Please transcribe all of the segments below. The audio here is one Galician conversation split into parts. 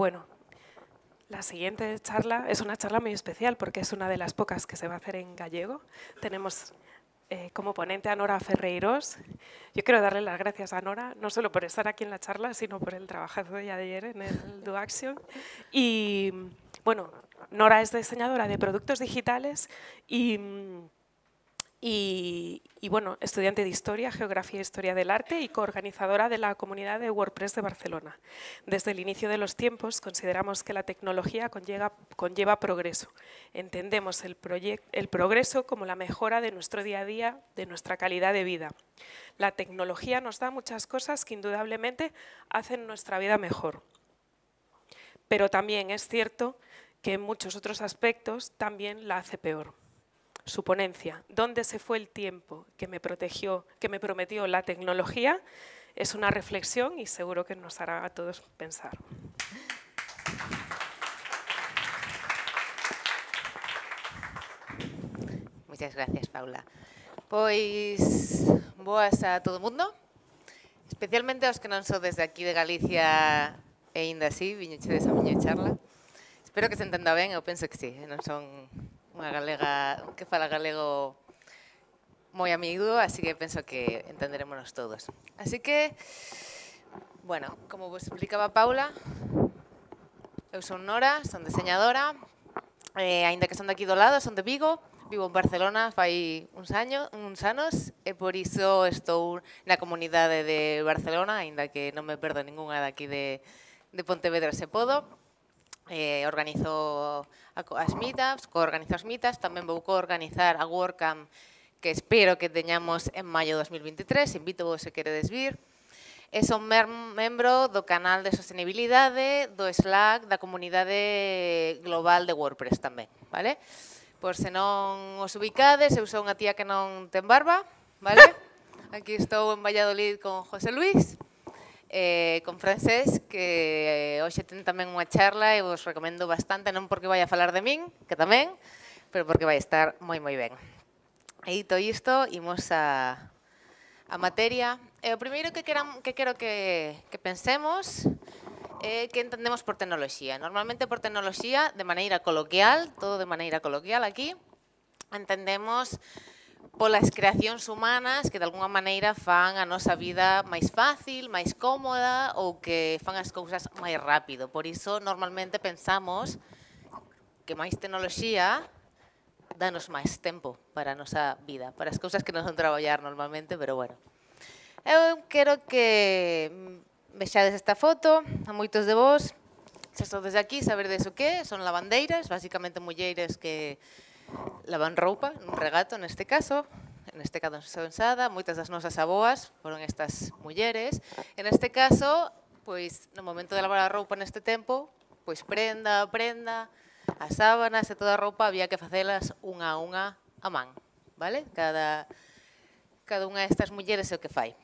Bueno, la siguiente charla es una charla muy especial porque es una de las pocas que se va a hacer en gallego. Tenemos eh, como ponente a Nora Ferreiros. Yo quiero darle las gracias a Nora, no solo por estar aquí en la charla, sino por el trabajo de ayer en el Do Action. Y bueno, Nora es diseñadora de productos digitales y y, bueno, estudiante de Historia, Geografía e Historia del Arte y coorganizadora de la comunidad de WordPress de Barcelona. Desde el inicio de los tiempos consideramos que la tecnología conlleva, progreso. Entendemos el, el progreso como la mejora de nuestro día a día, de nuestra calidad de vida. La tecnología nos da muchas cosas que indudablemente hacen nuestra vida mejor. Pero también es cierto que en muchos otros aspectos también la hace peor su ponencia, ¿Dónde se fue el tiempo que me protegió, que me prometió la tecnología? Es una reflexión y seguro que nos hará a todos pensar. Muchas gracias, Paula. Pois, boas a todo o mundo, especialmente aos que non son desde aquí de Galicia e ainda así, viñechedes a miña charla. Espero que se entenda ben, eu penso que sí, non son unha galega que fala galego moi amigo, así que penso que entenderémonos todos. Así que, bueno, como vos explicaba Paula, eu son Nora, son diseñadora, eh, ainda que son de aquí do lado, son de Vigo, vivo en Barcelona fai uns años, uns anos e por iso estou na comunidade de Barcelona, aínda que non me perdo ningunha daqui de, de Pontevedra se podo eh, organizo as meetups, coorganizo as meetups, tamén vou coorganizar a WordCamp que espero que teñamos en maio 2023, invito vos se queredes vir. E son membro do canal de sostenibilidade, do Slack, da comunidade global de WordPress tamén, vale? Por se non os ubicades, eu sou unha tía que non ten barba, vale? Aquí estou en Valladolid con José Luis eh, con Francés, que eh, hoxe ten tamén unha charla e vos recomendo bastante, non porque vai a falar de min, que tamén, pero porque vai estar moi moi ben. E dito isto, imos a, a materia. E o primeiro que, queram, que quero que, que pensemos é que entendemos por tecnoloxía. Normalmente por tecnoloxía, de maneira coloquial, todo de maneira coloquial aquí, entendemos polas creacións humanas que de alguna maneira fan a nosa vida máis fácil, máis cómoda ou que fan as cousas máis rápido. Por iso normalmente pensamos que máis tecnoloxía danos máis tempo para a nosa vida, para as cousas que nos son traballar normalmente, pero bueno. Eu quero que vexades esta foto a moitos de vós. Se desde aquí, saberdes o que, son lavandeiras, basicamente mulleres que lavan roupa un regato neste caso, neste caso ensada, moitas das nosas aboas foron estas mulleres. En este caso, pois no momento de lavar a roupa neste tempo, pois prenda, prenda, as sábanas e toda a roupa había que facelas unha a unha a man, vale? Cada cada unha destas mulleres é o que fai.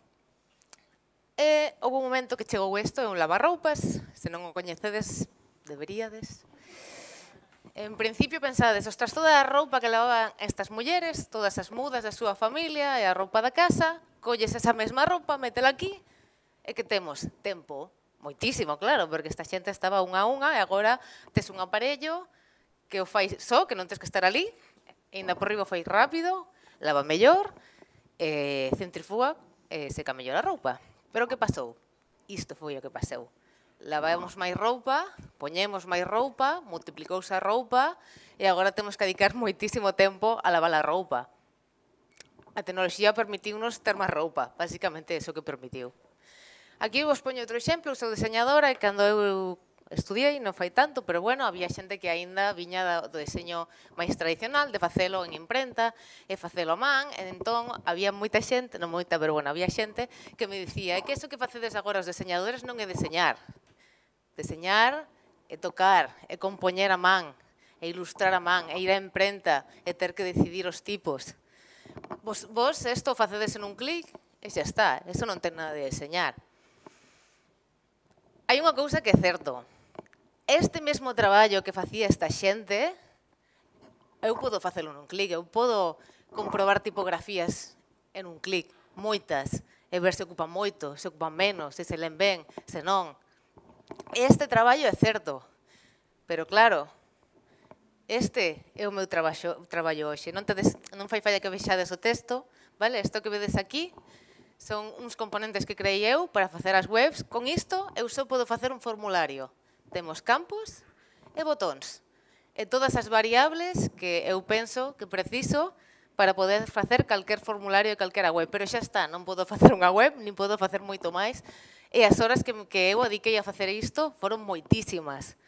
E houve un momento que chegou isto, é un lavarroupas, se non o coñecedes, deberíades, En principio pensades, ostras, toda a roupa que lavaban estas mulleres, todas as mudas da súa familia e a roupa da casa, colles esa mesma roupa, métela aquí, e que temos tempo, moitísimo, claro, porque esta xente estaba unha a unha e agora tes un aparello que o fai só, que non tes que estar ali, e ainda por riba fai rápido, lava mellor, e centrifuga, e seca mellor a roupa. Pero que pasou? Isto foi o que pasou lavamos máis roupa, poñemos máis roupa, multiplicouse a roupa e agora temos que dedicar moitísimo tempo a lavar a roupa. A tecnoloxía permitiu-nos ter máis roupa, basicamente iso que permitiu. Aquí vos poño outro exemplo, sou diseñadora e cando eu estudiei, non fai tanto, pero bueno, había xente que aínda viña do deseño máis tradicional, de facelo en imprenta e facelo a man, e entón había moita xente, non moita, pero bueno, había xente que me dicía, é que eso que facedes agora os diseñadores non é deseñar, Deseñar e tocar, e compoñer a man, e ilustrar a man, e ir á imprenta, e ter que decidir os tipos. Vos, vos esto facedes en un clic e xa está, eso non ten nada de deseñar. Hai unha cousa que é certo. Este mesmo traballo que facía esta xente, eu podo facelo nun clic, eu podo comprobar tipografías en un clic, moitas, e ver se ocupan moito, se ocupan menos, se se len ben, se non. Este traballo é certo, pero claro, este é o meu traballo, traballo hoxe. Non, tedes, non fai falla que vexades o texto, vale? Isto que vedes aquí son uns componentes que creei eu para facer as webs. Con isto, eu só podo facer un formulario. Temos campos e botóns. E todas as variables que eu penso que preciso para poder facer calquer formulario e calquera web. Pero xa está, non podo facer unha web, nin podo facer moito máis, E as horas que, que eu adiquei a facer isto foron moitísimas.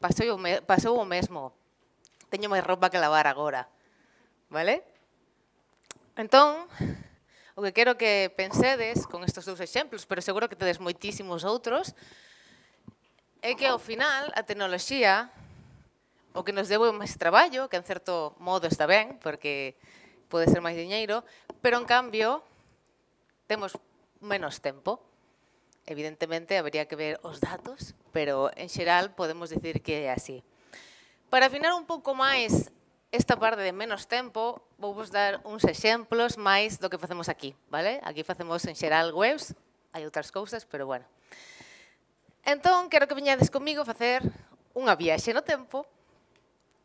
Pasou o, me, pasou o mesmo. Teño máis roupa que lavar agora. Vale? Entón, o que quero que pensedes con estes dous exemplos, pero seguro que tedes moitísimos outros, é que ao final a tecnoloxía o que nos deu é máis traballo, que en certo modo está ben, porque pode ser máis diñeiro, pero en cambio temos menos tempo. Evidentemente, habría que ver os datos, pero en xeral podemos decir que é así. Para afinar un pouco máis esta parte de menos tempo, vou vos dar uns exemplos máis do que facemos aquí, vale? Aquí facemos en xeral webs, hai outras cousas, pero bueno. Entón, quero que viñades comigo facer unha viaxe no tempo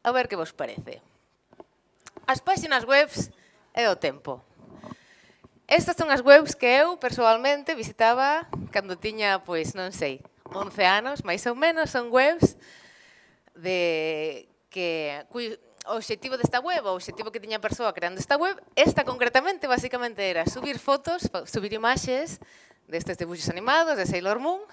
a ver que vos parece. As páxinas webs e o tempo. Estas son as webs que eu persoalmente visitaba cando tiña, pois, non sei, 11 anos, máis ou menos, son webs de que cui, o obxectivo desta web, o obxectivo que tiña a persoa creando esta web, esta concretamente, basicamente, era subir fotos, subir imaxes destes debuxos animados de Sailor Moon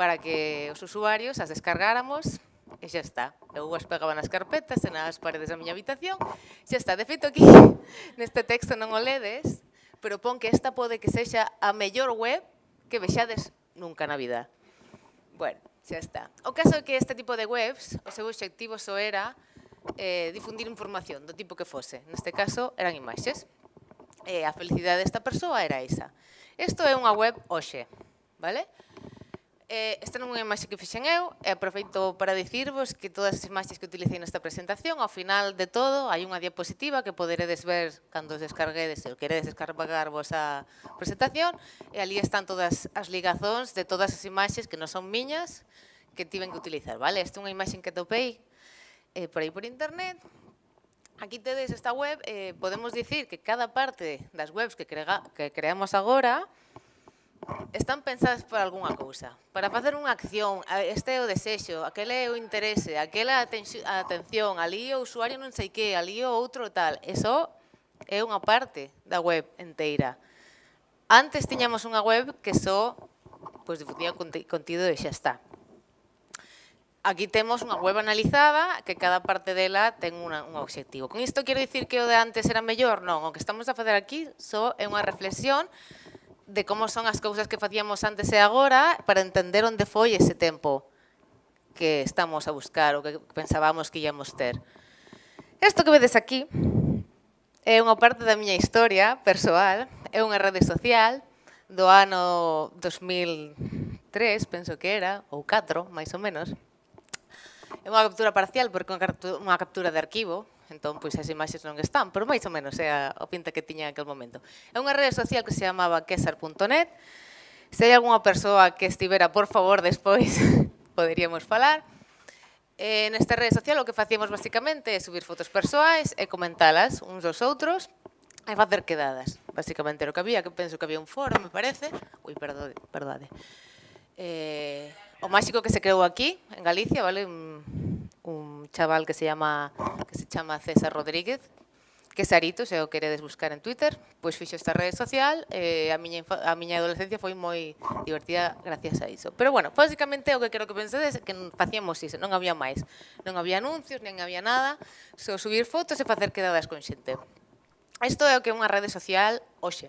para que os usuarios as descargáramos e xa está. Eu as pegaba nas carpetas e nas paredes da miña habitación. Xa está, de feito aquí neste texto non o ledes, propón que esta pode que sexa a mellor web que vexades nunca na vida. Bueno, xa está. O caso é que este tipo de webs, o seu objetivo só era eh, difundir información do tipo que fose. Neste caso, eran imaxes. E a felicidade desta persoa era esa. Isto é unha web hoxe, vale? Vale? Eh, esta non é unha imaxe que fixen eu, e aproveito para dicirvos que todas as imaxes que utilicei nesta presentación, ao final de todo, hai unha diapositiva que poderedes ver cando os descarguedes, se queredes descargar vos a presentación, e ali están todas as ligazóns de todas as imaxes que non son miñas, que tiven que utilizar, vale? Esta é unha imaxe que topei eh, por aí por internet, Aquí tedes esta web, eh, podemos dicir que cada parte das webs que, crega, que creamos agora están pensadas para algunha cousa, para facer unha acción, este é o desexo, aquele é o interese, aquela atención, ali o usuario non sei que, ali o outro tal, eso é unha parte da web enteira. Antes tiñamos unha web que só pois, difundía contido e xa está. Aquí temos unha web analizada que cada parte dela ten unha, un obxectivo. Con isto quero dicir que o de antes era mellor? Non, o que estamos a facer aquí só é unha reflexión de como son as cousas que facíamos antes e agora para entender onde foi ese tempo que estamos a buscar ou que pensábamos que íamos ter. Isto que vedes aquí é unha parte da miña historia persoal, é unha rede social do ano 2003, penso que era, ou 4, máis ou menos. É unha captura parcial porque é unha captura de arquivo, entón pois as imaxes non están, pero máis ou menos é a, a pinta que tiña en aquel momento. É unha rede social que se chamaba quesar.net, se hai algunha persoa que estivera, por favor, despois poderíamos falar. Eh, nesta rede social o que facíamos basicamente é subir fotos persoais e comentalas uns dos outros e facer quedadas. Basicamente era o que había, que penso que había un foro, me parece. Ui, perdode, perdade. Eh, o máxico que se creou aquí, en Galicia, vale? un chaval que se llama que se chama César Rodríguez, que Sarito, se o queredes buscar en Twitter, pois fixo esta rede social e a miña, a miña adolescencia foi moi divertida gracias a iso. Pero bueno, basicamente o que quero que pensedes é que facíamos iso, non había máis. Non había anuncios, nen había nada, só subir fotos e facer quedadas con xente. Isto é o que é unha rede social hoxe,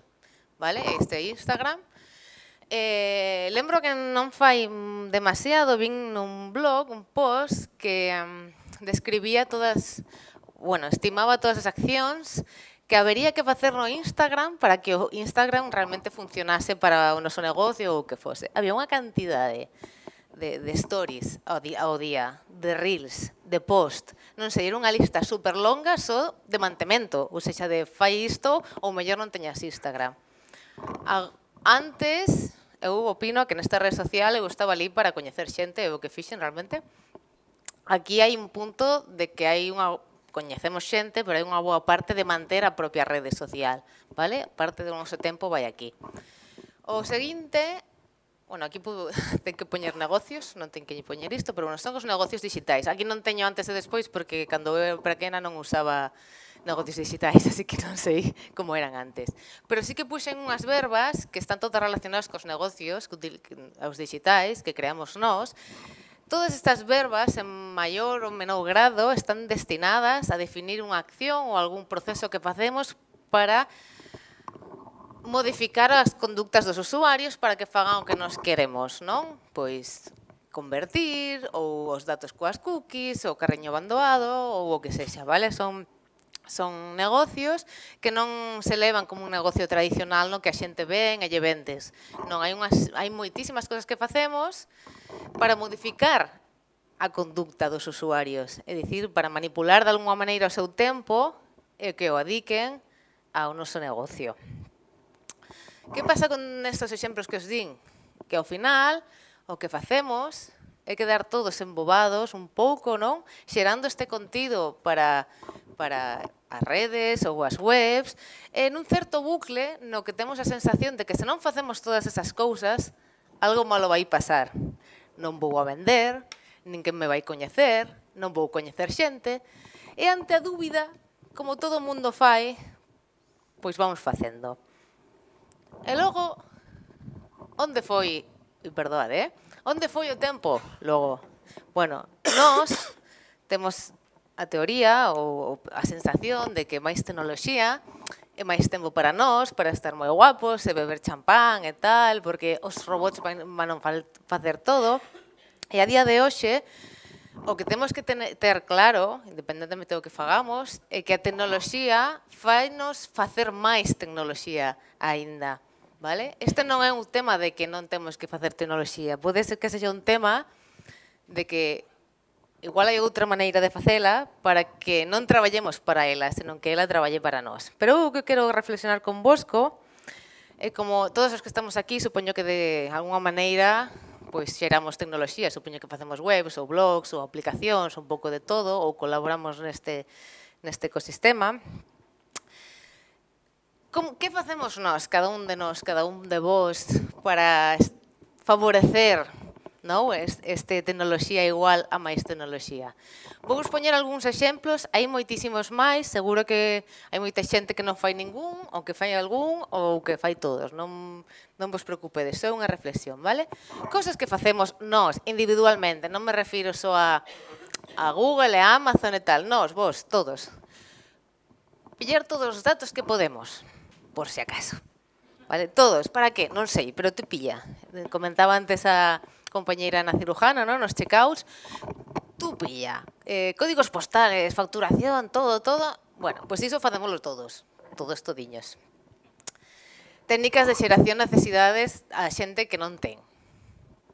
vale? Este Instagram. Eh, lembro que non fai demasiado, vin nun blog, un post que... Um, describía todas, bueno, estimaba todas as accións que habería que facer no Instagram para que o Instagram realmente funcionase para o noso negocio ou que fose. Había unha cantidade de, de stories ao día, ao día, de reels, de post. Non sei, era unha lista super longa só de mantemento, ou seja, de fai isto ou mellor non teñas Instagram. A, antes, eu opino que nesta rede social eu estaba ali para coñecer xente e o que fixen realmente aquí hai un punto de que hai unha coñecemos xente, pero hai unha boa parte de manter a propia rede social, vale? Parte do noso tempo vai aquí. O seguinte, bueno, aquí pudo, ten que poñer negocios, non ten que poñer isto, pero bueno, son os negocios digitais. Aquí non teño antes e despois porque cando eu pequena non usaba negocios digitais, así que non sei como eran antes. Pero sí que puxen unhas verbas que están todas relacionadas cos negocios, aos digitais que creamos nós, Todas estas verbas, en maior ou menor grado, están destinadas a definir unha acción ou algún proceso que facemos para modificar as conductas dos usuarios para que fagan o que nos queremos, non? Pois convertir, ou os datos coas cookies, ou carreño abandoado, ou o que sexa, vale? Son son negocios que non se levan como un negocio tradicional no que a xente ven e lle vendes. Non, hai, unhas, hai moitísimas cosas que facemos para modificar a conducta dos usuarios, é dicir, para manipular de alguma maneira o seu tempo e que o adiquen ao noso negocio. Que pasa con estes exemplos que os din? Que ao final, o que facemos é quedar todos embobados un pouco, non? Xerando este contido para para as redes ou as webs, en un certo bucle no que temos a sensación de que se non facemos todas esas cousas, algo malo vai pasar. Non vou a vender, nin que me vai coñecer, non vou coñecer xente, e ante a dúbida, como todo o mundo fai, pois vamos facendo. E logo, onde foi, e perdoade, eh? Onde foi o tempo? Logo, bueno, nós temos a teoría ou a sensación de que máis tecnoloxía é máis tempo para nós, para estar moi guapos, e beber champán e tal, porque os robots van, van facer todo. E a día de hoxe, o que temos que ter claro, independentemente do que fagamos, é que a tecnoloxía fai nos facer máis tecnoloxía aínda. Vale? Este non é un tema de que non temos que facer tecnoloxía. Pode ser que sexa un tema de que igual hai outra maneira de facela para que non traballemos para ela, senón que ela traballe para nós. Pero o que quero reflexionar con Bosco é como todos os que estamos aquí, supoño que de alguna maneira pois xeramos tecnoloxía, supoño que facemos webs ou blogs ou aplicacións, un pouco de todo, ou colaboramos neste, neste ecosistema. Como, que facemos nós, cada un de nós, cada un de vós, para favorecer non? este tecnoloxía igual a máis tecnoloxía. Vou vos poñer algúns exemplos, hai moitísimos máis, seguro que hai moita xente que non fai ningún, ou que fai algún, ou que fai todos, non, non vos preocupedes, é unha reflexión, vale? Cosas que facemos nós individualmente, non me refiro só a, a Google, a Amazon e tal, nós, vos, todos. Pillar todos os datos que podemos, por si acaso. Vale, todos, para que? Non sei, pero te pilla. Comentaba antes a compañeira na cirujana, non? Nos checkouts, tú pilla. Eh, códigos postales, facturación, todo, todo. Bueno, pois pues iso facémoslo todos, todos todiños. Técnicas de xeración necesidades a xente que non ten.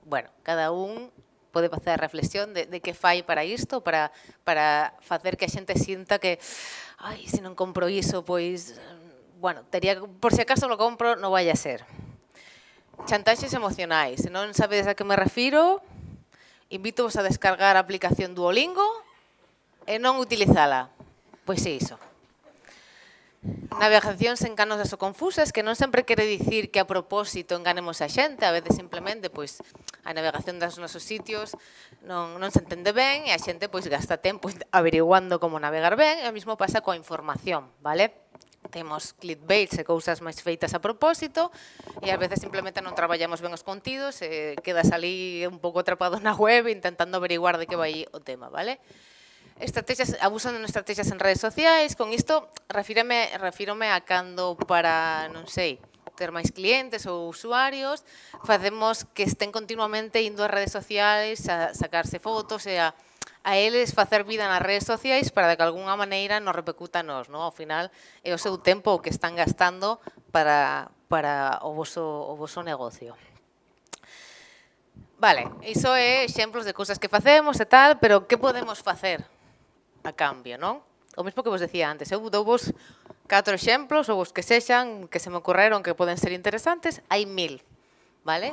Bueno, cada un pode facer a reflexión de, de que fai para isto, para, para facer que a xente sinta que ai, se non compro iso, pois bueno, tería, por si acaso lo compro, no vaya a ser. Chantaxes emocionais. Se non sabedes a que me refiro, invítovos a descargar a aplicación Duolingo e non utilizala. Pois é iso. Navegacións en canos aso confusas que non sempre quere dicir que a propósito enganemos a xente, a veces simplemente pois a navegación dos nosos sitios non, non se entende ben e a xente pois gasta tempo averiguando como navegar ben e o mesmo pasa coa información, vale? temos clickbaits e cousas máis feitas a propósito e ás veces simplemente non traballamos ben os contidos e quedas ali un pouco atrapado na web intentando averiguar de que vai o tema, vale? Estrategias, abusan de estrategias en redes sociais, con isto refírome, refírome a cando para, non sei, ter máis clientes ou usuarios, facemos que estén continuamente indo ás redes sociais a sacarse fotos e a a eles facer vida nas redes sociais para de que algunha maneira nos repercuta nos, non? Ao final é o seu tempo o que están gastando para, para o, voso, o voso negocio. Vale, iso é exemplos de cousas que facemos e tal, pero que podemos facer a cambio, non? O mesmo que vos decía antes, eu dou vos catro exemplos ou os que sexan, que se me ocorreron que poden ser interesantes, hai mil, vale?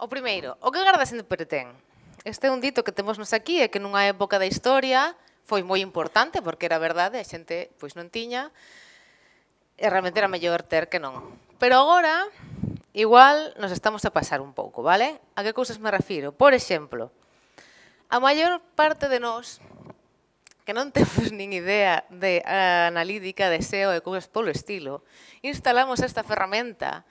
O primeiro, o que Garda sempre ten? Este é un dito que temos nos aquí, é que nunha época da historia foi moi importante, porque era verdade, a xente pois non tiña, e realmente era mellor ter que non. Pero agora, igual, nos estamos a pasar un pouco, vale? A que cousas me refiro? Por exemplo, a maior parte de nós que non temos nin idea de analítica, de SEO e cousas polo estilo, instalamos esta ferramenta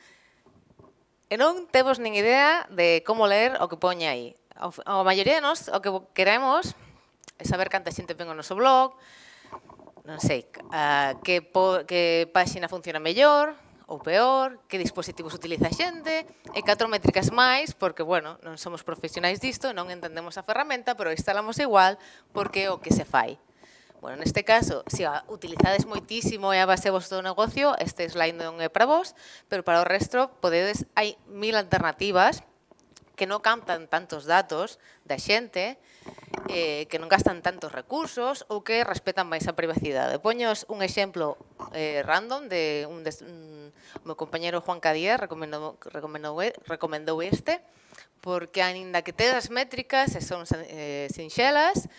e non temos nin idea de como ler o que poña aí a maioría de nós o que queremos é saber canta xente ven o noso blog, non sei, uh, que, po, que páxina funciona mellor ou peor, que dispositivos utiliza a xente, e catro métricas máis, porque, bueno, non somos profesionais disto, non entendemos a ferramenta, pero instalamos igual porque o que se fai. Bueno, neste caso, se a utilizades moitísimo e a base vos do negocio, este slide non é para vos, pero para o resto podedes, hai mil alternativas que non captan tantos datos da xente, eh, que non gastan tantos recursos ou que respetan máis a privacidade. Poños un exemplo eh, random de un, des, un meu compañero Juan Cadier recomendou, recomendou, recomendou este, porque aínda que tedas métricas e son eh, sinxelas,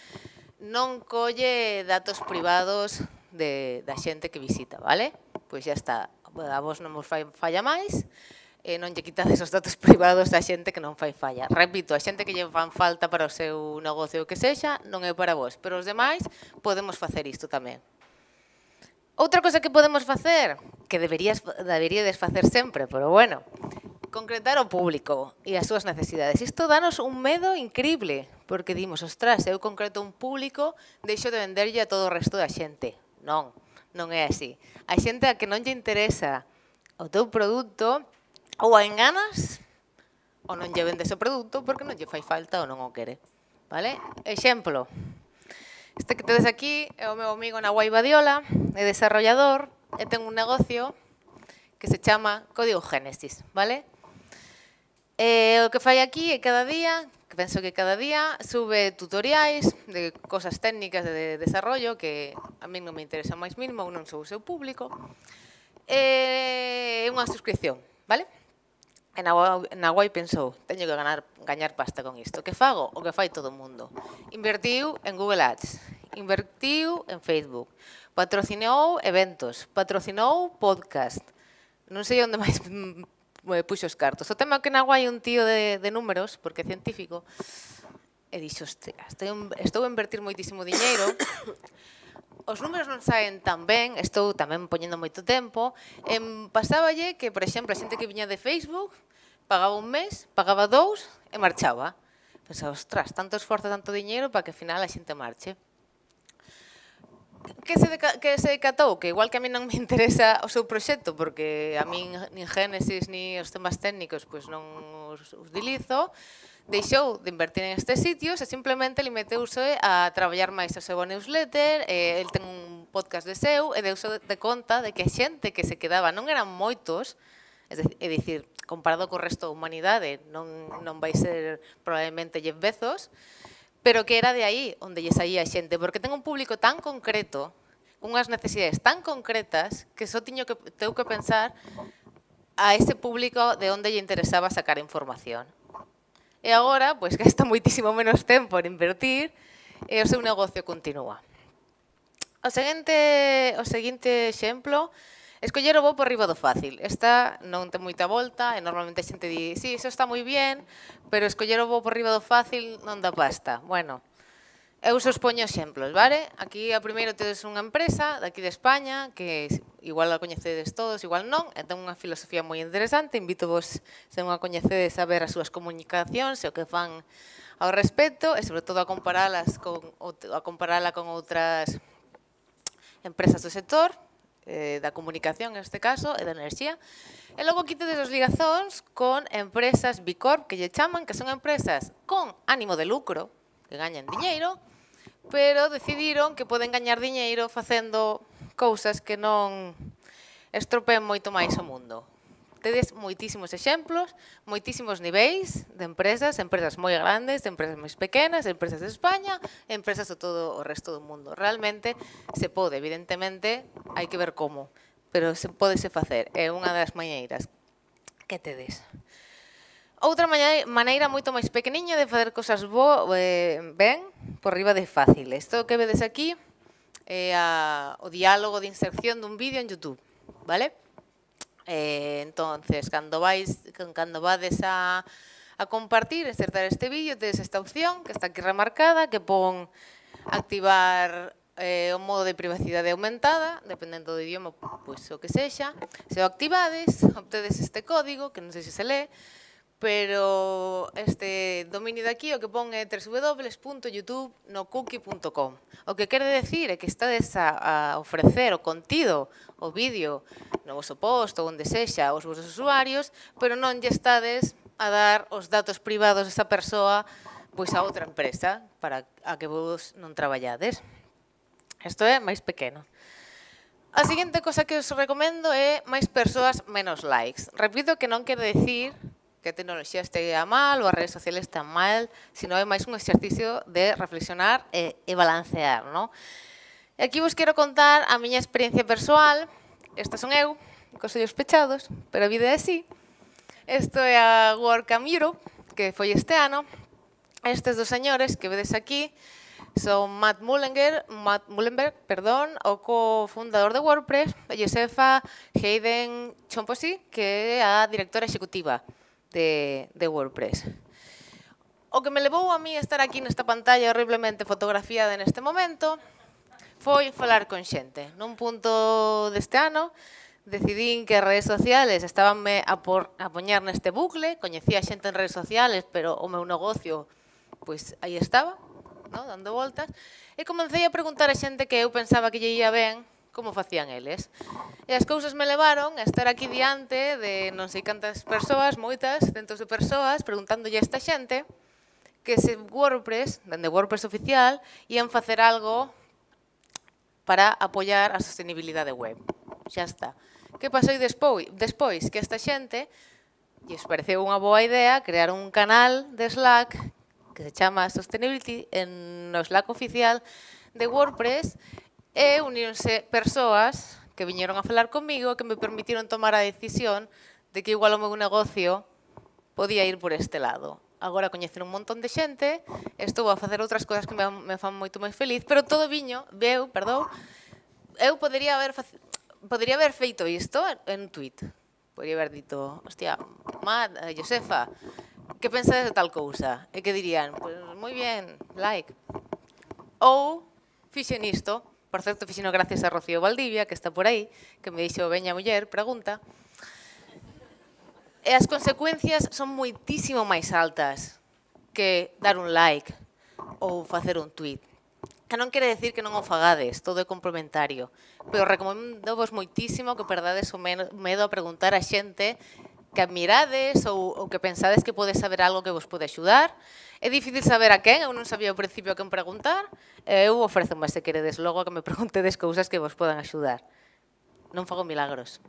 non colle datos privados de, da xente que visita, vale? Pois xa está, a vos non vos falla máis, e non lle quitades os datos privados a xente que non fai falla. Repito, a xente que lle fan falta para o seu negocio o que sexa, non é para vos, pero os demais podemos facer isto tamén. Outra cosa que podemos facer, que deberías, deberíades facer sempre, pero bueno, concretar o público e as súas necesidades. Isto danos un medo increíble, porque dimos, ostras, eu concreto un público, deixo de venderlle a todo o resto da xente. Non, non é así. A xente a que non lle interesa o teu produto, ou en ganas ou non lle vendes o produto porque non lle fai falta ou non o quere. Vale? Exemplo. Este que tedes aquí é o meu amigo Nahuai Badiola, é desarrollador e ten un negocio que se chama Código Génesis, vale? E o que fai aquí é cada día, que penso que cada día, sube tutoriais de cosas técnicas de desarrollo que a mí non me interesa máis mínimo, non sou o seu público, É unha suscripción, vale? E Naguai, pensou, teño que ganar, gañar pasta con isto. Que fago? O que fai todo o mundo. Invertiu en Google Ads, invertiu en Facebook, patrocinou eventos, patrocinou podcast. Non sei onde máis puxo os cartos. O tema é que Naguai é un tío de, de números, porque é científico, e dixo, estou, estou a invertir moitísimo diñeiro, os números non saen tan ben, estou tamén poñendo moito tempo. Em, pasáballe que, por exemplo, a xente que viña de Facebook pagaba un mes, pagaba dous e marchaba. Pensaba, ostras, tanto esforzo, tanto diñeiro para que ao final a xente marche. Que se, deca, que se decatou? Que igual que a mí non me interesa o seu proxecto, porque a min nin Génesis, ni os temas técnicos, pois non os, os deixou de invertir en este sitio e simplemente limeteuse a traballar máis o seu newsletter, eh, el ten un podcast de seu e deuse de conta de que a xente que se quedaba non eran moitos, é dicir, comparado co resto da humanidade, non, non vai ser probablemente Jeff Bezos, pero que era de aí onde lle saía a xente, porque ten un público tan concreto, unhas necesidades tan concretas, que só tiño que, teu que pensar a ese público de onde lle interesaba sacar información e agora pois, gasta moitísimo menos tempo en invertir e o seu negocio continúa. O seguinte, o seguinte exemplo, escoller o bo por riba do fácil. Esta non ten moita volta e normalmente a xente di, sí, iso está moi bien, pero escoller o bo por riba do fácil non dá pasta. Bueno, Eu os poño exemplos, vale? Aquí a primeiro tedes unha empresa daqui de España que igual a coñecedes todos, igual non, e ten unha filosofía moi interesante, invito vos, se non a coñecedes, a ver as súas comunicacións e o que fan ao respecto e sobre todo a comparalas con a comparala con outras empresas do sector, eh, da comunicación neste caso e da enerxía. E logo aquí tedes os ligazóns con empresas Bicorp que lle chaman, que son empresas con ánimo de lucro, que gañan diñeiro, pero decidiron que poden gañar diñeiro facendo cousas que non estropen moito máis o mundo. Tedes moitísimos exemplos, moitísimos niveis de empresas, empresas moi grandes, empresas moi pequenas, empresas de España, empresas de todo o resto do mundo. Realmente se pode, evidentemente, hai que ver como, pero se pode se facer. É unha das mañeiras que tedes. Outra maneira moito máis pequeniña de facer cosas bo, eh, ben por riba de fácil. Isto que vedes aquí é a, o diálogo de inserción dun vídeo en YouTube, vale? Eh, entonces, cando vais, cando vades a, a compartir, insertar este vídeo, tedes esta opción que está aquí remarcada, que pon activar eh, o modo de privacidade aumentada, dependendo do idioma, pois o que sexa. Se o activades, obtedes este código, que non sei se se lee, pero este dominio de aquí o que pon é www.youtube.nocookie.com. O que quere decir é que estades a, a ofrecer o contido, o vídeo, no vosso post ou onde sexa aos vosos usuarios, pero non lle estades a dar os datos privados desa persoa pois a outra empresa para a que vos non traballades. Isto é máis pequeno. A seguinte cosa que os recomendo é máis persoas menos likes. Repito que non quere decir que a tecnoloxía estea mal ou as redes sociales están mal, sino é máis un exercicio de reflexionar e, e balancear. No? E aquí vos quero contar a miña experiencia persoal. Estas son eu, cos ollos pechados, pero a vida é así. Isto é a WordCamp Europe, que foi este ano. Estes dos señores que vedes aquí son Matt Mullenger, Matt Mullenberg, perdón, o cofundador de WordPress, e Josefa Hayden Chomposi, que é a directora executiva de, de WordPress. O que me levou a mí estar aquí nesta pantalla horriblemente fotografiada neste momento foi falar con xente. Nun punto deste ano decidín que as redes sociales estabanme a, por, a poñer neste bucle, coñecía xente en redes sociales, pero o meu negocio pois aí estaba, no? dando voltas, e comecei a preguntar a xente que eu pensaba que lle ia ben como facían eles. E as cousas me levaron a estar aquí diante de non sei cantas persoas, moitas, centos de persoas, preguntándolle a esta xente que se WordPress, dende WordPress oficial, ian facer algo para apoiar a sostenibilidade web. Xa está. Que pasou despois? Despois que esta xente lles pareceu unha boa idea crear un canal de Slack que se chama Sustainability en no Slack oficial de WordPress E unirse persoas que viñeron a falar comigo que me permitiron tomar a decisión de que igual o meu negocio podía ir por este lado. Agora coñecer un montón de xente, estou a facer outras cousas que me, me fan moito máis feliz, pero todo viño, veu, perdón, eu podería haber podería haber feito isto en un tweet. Podería haber dito, hostia, ma, eh, Josefa, que pensades de tal cousa? E que dirían, pues, moi bien, like. Ou fixen isto, Por certo, fixino gracias a Rocío Valdivia, que está por aí, que me dixo, veña muller, pregunta. E as consecuencias son moitísimo máis altas que dar un like ou facer un tweet. Que non quere decir que non o fagades, todo é complementario, pero recomendo vos moitísimo que perdades o medo a preguntar a xente que admirades ou, ou que pensades que pode saber algo que vos pode axudar. É difícil saber a quen, eu non sabía ao principio a quen preguntar. Eu ofrezome, se queredes, logo que me preguntedes cousas que vos podan axudar. Non fago milagros.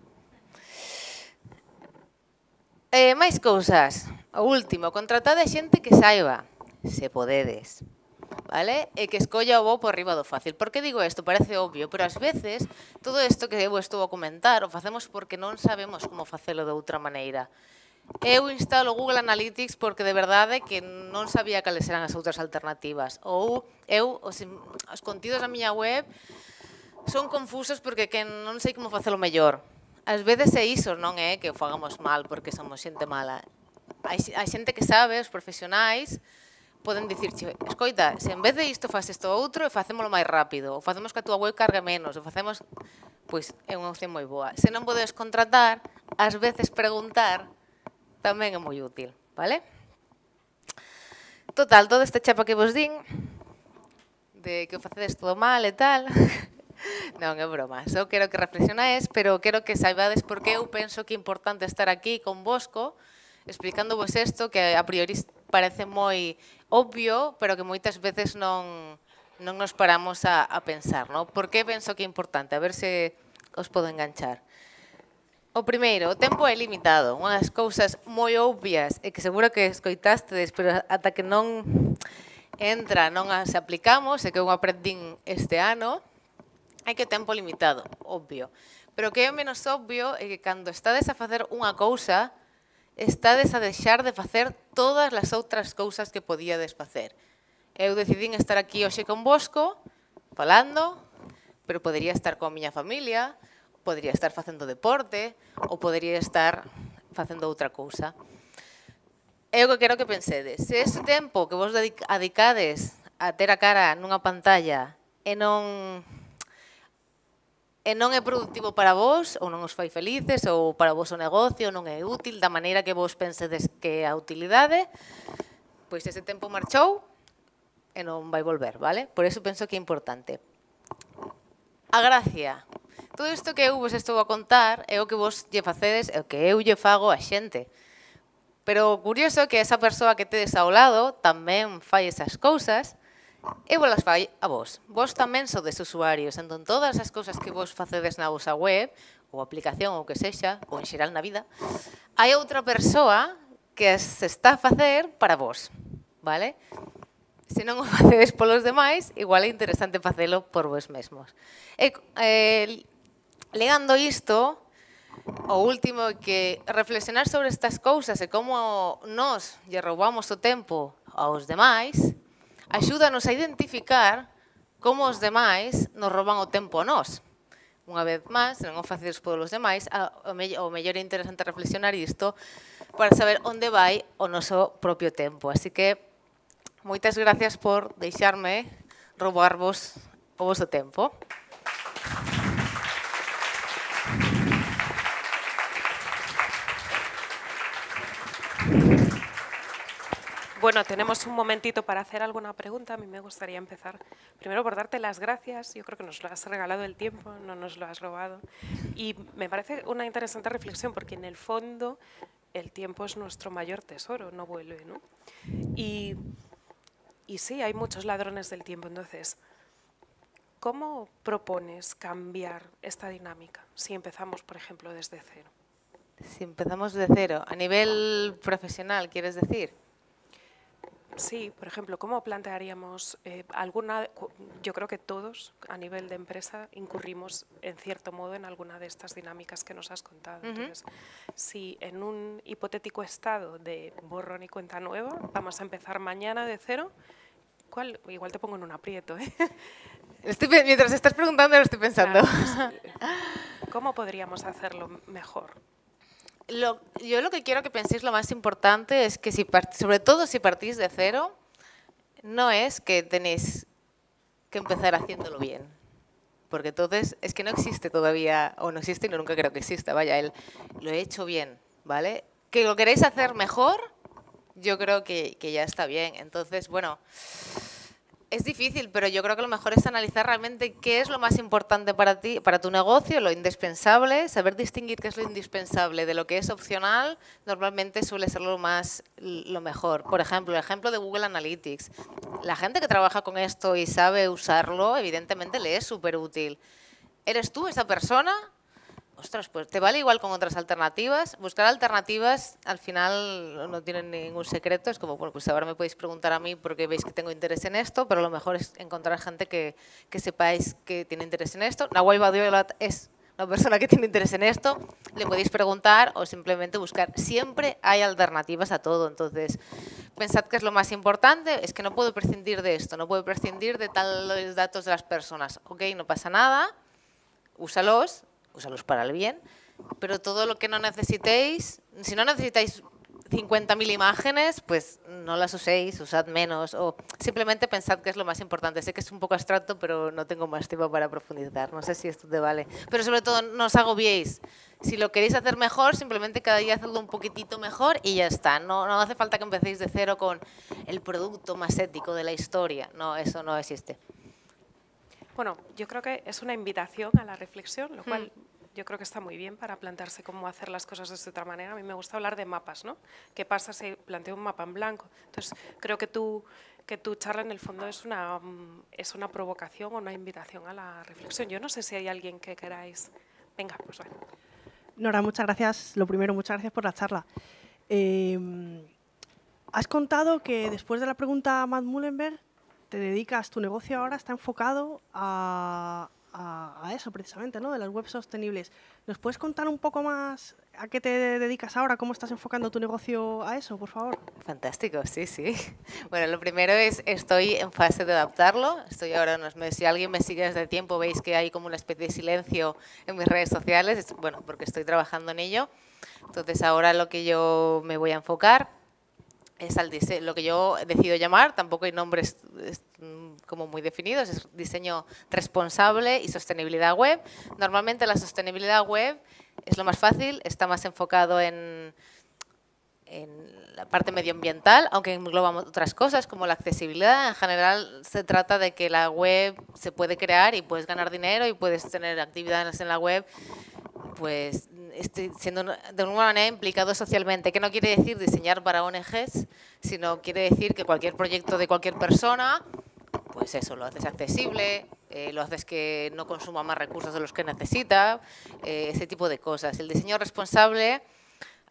Eh, máis cousas. O último, contratade xente que saiba, se podedes vale? E que escolla o bo por riba do fácil. Por que digo isto? Parece obvio, pero ás veces todo isto que eu estou a comentar o facemos porque non sabemos como facelo de outra maneira. Eu instalo Google Analytics porque de verdade que non sabía cales eran as outras alternativas. Ou eu os, os contidos da miña web son confusos porque que non sei como facelo mellor. Ás veces é iso, non é que o fagamos mal porque somos xente mala. Hai, hai xente que sabe, os profesionais, poden dicirche, escoita, se en vez de isto faz isto outro, facémolo máis rápido, ou facemos que a túa web cargue menos, ou facemos... Pois é unha opción moi boa. Se non podes contratar, ás veces preguntar tamén é moi útil, vale? Total, toda esta chapa que vos din, de que o facedes todo mal e tal, non é broma, só quero que reflexionades, pero quero que saibades por que eu penso que é importante estar aquí con explicando explicándovos isto, que a priori parece moi obvio, pero que moitas veces non, non nos paramos a, a pensar. No? Por que penso que é importante? A ver se os podo enganchar. O primeiro, o tempo é limitado. Unha das cousas moi obvias e que seguro que escoitastes, pero ata que non entra non as aplicamos, e que eu aprendín este ano, hai que tempo limitado, obvio. Pero o que é menos obvio é que cando estades a facer unha cousa, estades a deixar de facer todas as outras cousas que podíades facer. Eu decidín estar aquí hoxe convosco, falando, pero podería estar con a miña familia, podería estar facendo deporte, ou podería estar facendo outra cousa. É o que quero que pensedes. Se ese tempo que vos dedicades a ter a cara nunha pantalla e non e non é productivo para vos, ou non os fai felices, ou para vos o negocio non é útil, da maneira que vos pensedes que a utilidade, pois ese tempo marchou e non vai volver, vale? Por eso penso que é importante. A gracia. Todo isto que eu vos estou a contar é o que vos lle facedes, é o que eu lle fago a xente. Pero o curioso é que esa persoa que tedes ao lado tamén fai esas cousas eu vos las fai a vos. Vos tamén sodes usuarios, entón todas as cousas que vos facedes na vosa web, ou aplicación, ou que sexa, ou en xeral na vida, hai outra persoa que se está a facer para vos, vale? Se non o facedes polos demais, igual é interesante facelo por vos mesmos. E, eh, legando isto, o último é que reflexionar sobre estas cousas e como nós lle roubamos o tempo aos demais, Axúdanos a identificar como os demais nos roban o tempo a nós. Unha vez máis, non o facedes polos demais, a, o mellor é interesante reflexionar isto para saber onde vai o noso propio tempo. Así que, moitas gracias por deixarme roubarvos o vosso tempo. Bueno, tenemos un momentito para hacer alguna pregunta. A mí me gustaría empezar primero por darte las gracias. Yo creo que nos lo has regalado el tiempo, no nos lo has robado. Y me parece una interesante reflexión porque en el fondo el tiempo es nuestro mayor tesoro, no vuelve. ¿no? Y, y sí, hay muchos ladrones del tiempo. Entonces, ¿cómo propones cambiar esta dinámica si empezamos, por ejemplo, desde cero? Si empezamos de cero, a nivel profesional, ¿quieres decir? Sí, por ejemplo, ¿cómo plantearíamos eh, alguna? Yo creo que todos a nivel de empresa incurrimos en cierto modo en alguna de estas dinámicas que nos has contado. Entonces, si en un hipotético estado de borrón y cuenta nueva, vamos a empezar mañana de cero, ¿cuál? Igual te pongo en un aprieto. ¿eh? mientras estás preguntando, lo estoy pensando. Pues, ¿Cómo podríamos hacerlo mejor? Lo, yo lo que quiero que penséis lo más importante es que, si sobre todo si partís de cero, no es que tenéis que empezar haciéndolo bien. Porque entonces es que no existe todavía, o no existe y no nunca creo que exista, vaya, él lo he hecho bien, ¿vale? Que lo queréis hacer mejor, yo creo que, que ya está bien. Entonces, bueno, es difícil, pero yo creo que lo mejor es analizar realmente qué es lo más importante para ti, para tu negocio, lo indispensable, saber distinguir qué es lo indispensable de lo que es opcional, normalmente suele ser lo más lo mejor. Por ejemplo, el ejemplo de Google Analytics. La gente que trabaja con esto y sabe usarlo, evidentemente le es súper útil. ¿Eres tú esa persona? Ostras, pues te vale igual con otras alternativas. Buscar alternativas al final no tienen ningún secreto. Es como, bueno, pues ahora me podéis preguntar a mí porque veis que tengo interés en esto, pero lo mejor es encontrar gente que, que sepáis que tiene interés en esto. Nahuel Badiola es una persona que tiene interés en esto, le podéis preguntar o simplemente buscar. Siempre hay alternativas a todo, entonces pensad que es lo más importante, es que no puedo prescindir de esto, no puedo prescindir de tales datos de las personas. Ok, no pasa nada, úsalos, úsalos para el bien, pero todo lo que no necesitéis, si no necesitáis 50.000 imágenes, pues no las uséis, usad menos o simplemente pensad que es lo más importante. Sé que es un poco abstracto, pero no tengo más tiempo para profundizar. No sé si esto te vale. Pero sobre todo, no os agobiéis. Si lo queréis hacer mejor, simplemente cada día hacedlo un poquitito mejor y ya está. No, no hace falta que empecéis de cero con el producto más ético de la historia. No, eso no existe. Bueno, yo creo que es una invitación a la reflexión, lo cual yo creo que está muy bien para plantearse cómo hacer las cosas de otra manera. A mí me gusta hablar de mapas, ¿no? ¿Qué pasa si planteo un mapa en blanco? Entonces, creo que tú que tu charla en el fondo es una, mm, es una provocación o una invitación a la reflexión. Yo no sé si hay alguien que queráis. Venga, pues bueno. Nora, muchas gracias. Lo primero, muchas gracias por la charla. Eh, has contado que después de la pregunta a Matt Mullenberg, te dedicas, tu negocio ahora está enfocado a, eso precisamente, ¿no? de las webs sostenibles. ¿Nos puedes contar un poco más a qué te dedicas ahora? ¿Cómo estás enfocando tu negocio a eso, por favor? Fantástico, sí, sí. Bueno, lo primero es, estoy en fase de adaptarlo. Estoy ahora unos meses. Si alguien me sigue desde tiempo, veis que hay como una especie de silencio en mis redes sociales. Bueno, porque estoy trabajando en ello. Entonces ahora lo que yo me voy a enfocar es al lo que yo decido llamar, tampoco hay nombres mm, como muy definidos, es diseño responsable y sostenibilidad web. Normalmente la sostenibilidad web es lo más fácil, está más enfocado en, en la parte medioambiental, aunque engloba otras cosas como la accesibilidad. En general se trata de que la web se puede crear y puedes ganar dinero y puedes tener actividades en la web pues estoy siendo de alguna manera implicado socialmente, que no quiere decir diseñar para ONGs, sino quiere decir que cualquier proyecto de cualquier persona, pues eso, lo haces accesible, eh, lo haces que no consuma más recursos de los que necesita, eh, ese tipo de cosas. El diseño responsable,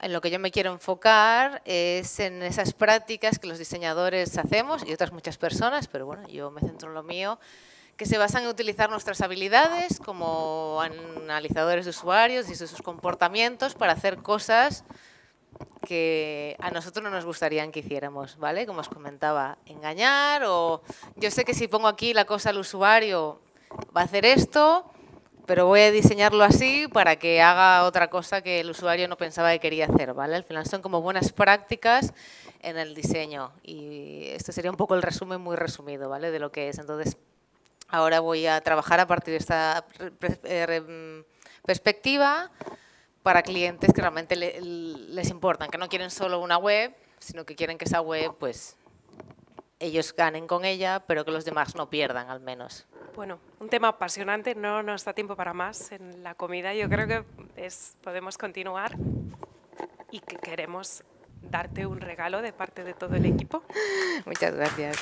en lo que yo me quiero enfocar, es en esas prácticas que los diseñadores hacemos y otras muchas personas, pero bueno, yo me centro en lo mío, que se basan en utilizar nuestras habilidades como analizadores de usuarios y sus comportamientos para hacer cosas que a nosotros no nos gustaría que hiciéramos, ¿vale? Como os comentaba, engañar o yo sé que si pongo aquí la cosa al usuario va a hacer esto, pero voy a diseñarlo así para que haga otra cosa que el usuario no pensaba que quería hacer, ¿vale? Al final son como buenas prácticas en el diseño y este sería un poco el resumen muy resumido, ¿vale? De lo que es. Entonces, Ahora voy a trabajar a partir de esta eh, perspectiva para clientes que realmente les importan, que no quieren solo una web, sino que quieren que esa web, pues, ellos ganen con ella, pero que los demás no pierdan al menos. Bueno, un tema apasionante, no nos da tiempo para más en la comida. Yo creo que es, podemos continuar y que queremos darte un regalo de parte de todo el equipo. Muchas gracias.